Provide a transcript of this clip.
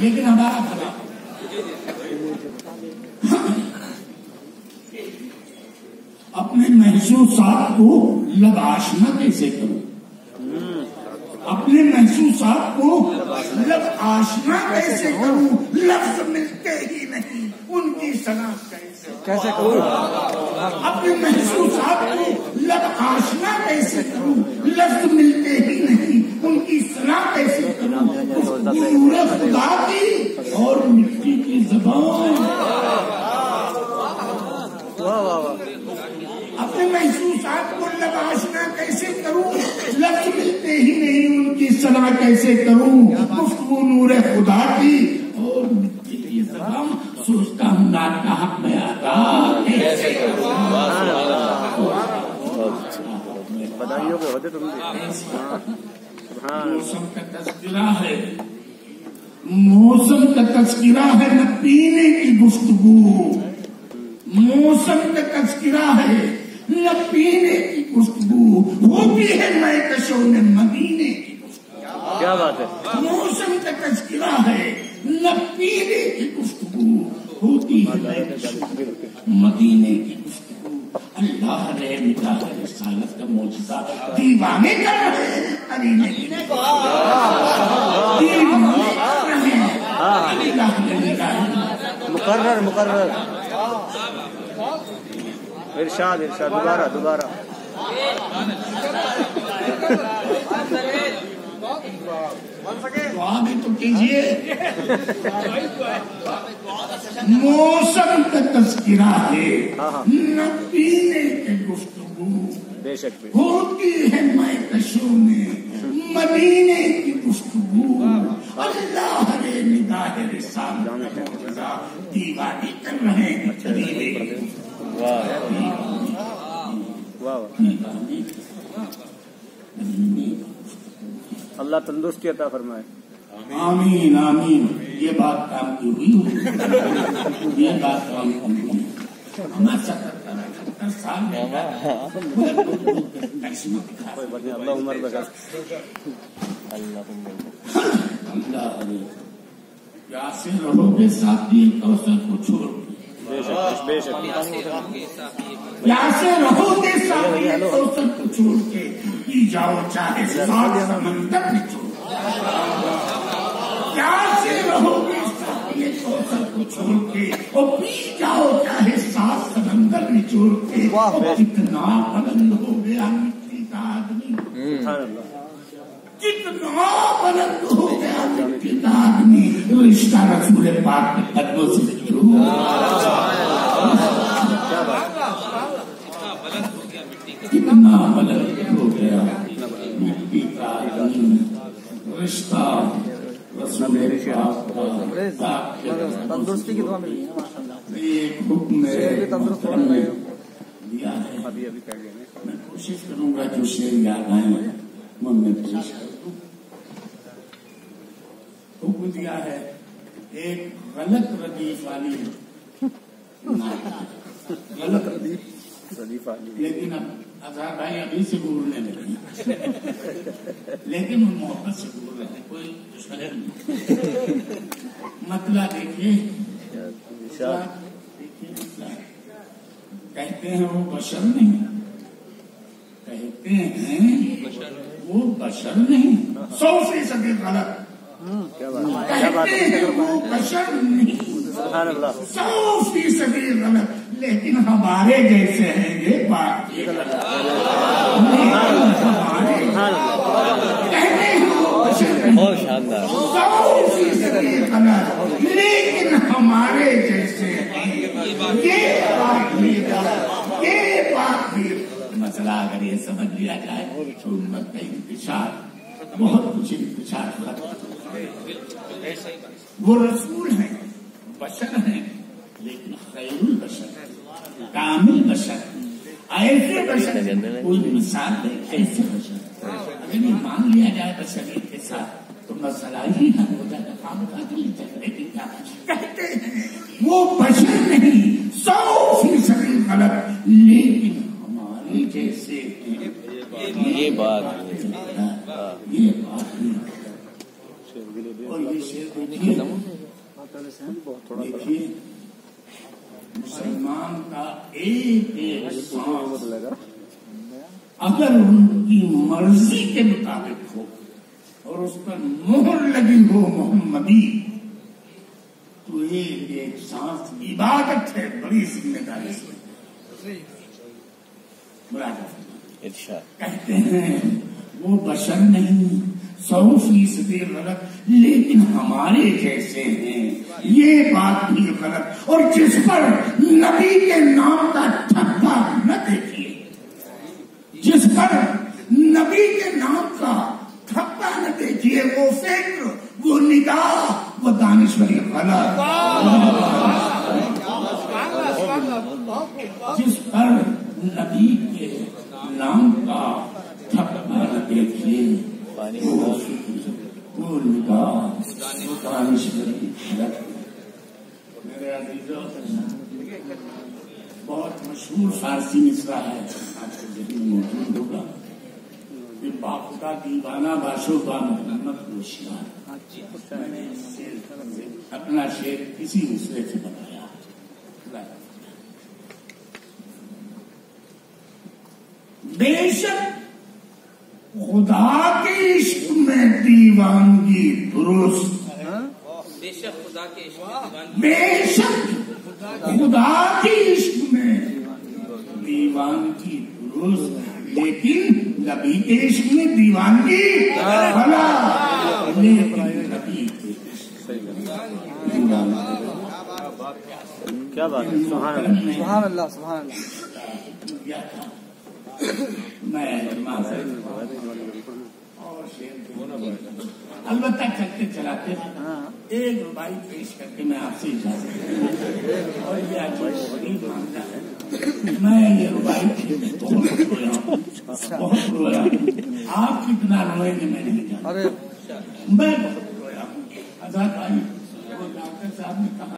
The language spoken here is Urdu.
لیکن ہمارا بھلا اپنے محسوسات کو لب آشنا کیسے کروں؟ اپنے محسوسات کو لب آشنا کیسے کروں؟ لفظ ملتے ہی نہیں ان کی شناخت کیسے کیسے کروں؟ اپنے محسوسات کو لب آشنا کیسے کروں لفظ ملتے ہی نہیں ان کی صلاح کیسے کروں نور خدا کی اور مٹی کی زبان واہ واہ واہ اپنے محسوسات کو لب آشنا کیسے کروں لفظ ملتے ہی نہیں ان کی صلاح کیسے کروں گفتگو نور خدا کی۔ اور سوچتا ہوں رات کا حق میں آتا کیسے کروں موسم کا تذکرہ ہے۔ موسم کا تذکرہ ہے نہ پینے کی گفتگو۔ موسم کا تذکرہ ہے نہ پینے کی گفتگو۔ ہوتی ہے میں کشوں میں مدینے۔ کیا بات ہے موسم کا تذکرہ ہے نہ پینے کی گفتگو ہوتی ہے مدینے کی گفتگو اللہ رے نکاح رسالت کا موجودہ دیوانے کر رہے ہیں کرینے کی دیوانے کر رہے ہیں اللہ رے نکاح مقرر مقرر ارشاد ارشاد دوبارہ دوبارہ دعا بھی تو کیجیے۔ موسم کا تذکرہ ہے۔ ہاں، ہاں۔ نہ پینے کی گفتگو۔ بے شک ہوتی ہے میں کشوں میں مدینے کی گفتگو۔ اللہ رے نگاہ موجودہ دیوانی کر رہے ہیں۔ مدینے کی واہ۔ واہ دیوانے مدینے اللہ تندرستی عطا فرمائے۔ آمین آمین۔ یہ بات کام کی ہوئی ہو یہ بات کام کی ہوئی ہمیں ستر سال اللہ عمر بگا۔ اللہ پیاسے رہو گے ساتھی کوثر کو چھوڑ۔ چھوڑ کے پی جاؤ چاہے سات سمندر نچوڑ پیاسے رہو گے کو چھوڑ کے اور پی جاؤ چاہے سات سمندر نچوڑ کے۔ واہ، اور کتنا بلند ہو گیا مٹی کا آدمی۔ سبحان اللہ۔ کتنا بلند ہو گیا مٹی کا آدمی۔ رشتہ رسول پاک کے قدموں سے بات کتنا بلند ہو گیا مٹی کا رشتہ تندرستی کی دعا ملی۔ ہے دیا میں کوشش کروں گا جو شیر یاد آئے ان میں پیش کر دوں حکم دیا ہے ایک غلط ردیف والی۔ غلط علی لیکن اب اظہار بھائی ابھی سے بولنے لگے۔ لیکن وہ محبت سے بول رہے کوئی دشمن نہیں۔ مطلب دیکھیے۔ کہتے ہیں وہ بشر نہیں۔ کہتے ہیں وہ بشر نہیں۔ سو فیصد غلط۔ بات کہتے ہیں وہ بشر نہیں۔ سو فیصد غلط۔ لیکن ہمارے جیسے ہیں یہ بات سو فیصد غلط۔ لیکن ہمارے جیسے ہیں۔ یہ بات بھی غلط۔ یہ بات بھی مسئلہ اگر یہ سمجھ لیا جائے تو امت کا انتشار بہت کچھ انتشار۔ ختم وہ رسول ہیں۔ بشر ہیں لیکن خیر البشر کامل بشر ایسے بشر کوئی مثال دے ایسے بشر اگر یہ مان لیا جائے بشریت کے ساتھ تو مسئلہ ہی حل ہو جائے کا دل جھگڑے کی کیا کہتے ہیں۔ وہ بشر نہیں سو فیصد غلط۔ لیکن ہمارے جیسے یہ بات یہ بات اور یہ شیر دیکھیے دیکھیے مسلمان کا ایک اگر ان کی مرضی کے مطابق ہو اور اس پر مہر لگی ہو محمدی تو ایک ایک سانس عبادت ہے بڑی ذمہ داری سے۔ کہتے ہیں وہ بشر نہیں۔ سو فیصدی غلط، لیکن ہمارے جیسے ہیں۔ یہ بات بھی غلط، اور جس پر نبی کے نام کا ٹھپا نہ دیکھیے۔ جس پر نبی کے نام کا ٹھپا نہ دیکھیے، وہ فکر، وہ نگاہ، وہ دانشوری غلط جس پر نبی کے نام کا ٹھپا نہ دیکھیے پانی وہ فکر وہ نگاہ وہ دانشوری غلط میرے عزیزوں بہت مشہور فارسی مصرا ہے آپ کے ذہن موجود ہوگا۔ کہ باخدا دیوانہ باشو با محمد ہوشیار میں نے اپنا شعر کسی مصرے سے بتایا بے شک خدا کے عشق میں دیوانگی درست۔ بے شک خدا کے عشق میں دیوان بے شک خدا کے عشق میں دیوانگی درست۔ لیکن نبی کے عشق میں دیوانگی بھلا۔ لیکن نبی کے عشق میں دیوانگی کیا بات ہے؟ سبحان اللہ۔ سبحان اللہ۔ سبحان اللہ میں اور البتہ چلتے چلاتے ایک ربائی پیش کر کے میں آپ سے اجازت اور یہ عجیب و غریب معاملہ ہے۔ میں یہ ربائی بہت رویا ہوں۔ بہت رویا ہوں۔ آپ کتنا روئیں گے میں نہیں جانتا میں بہت رویا ہوں۔ آزاد آئی وہ ڈاکٹر صاحب نے کہا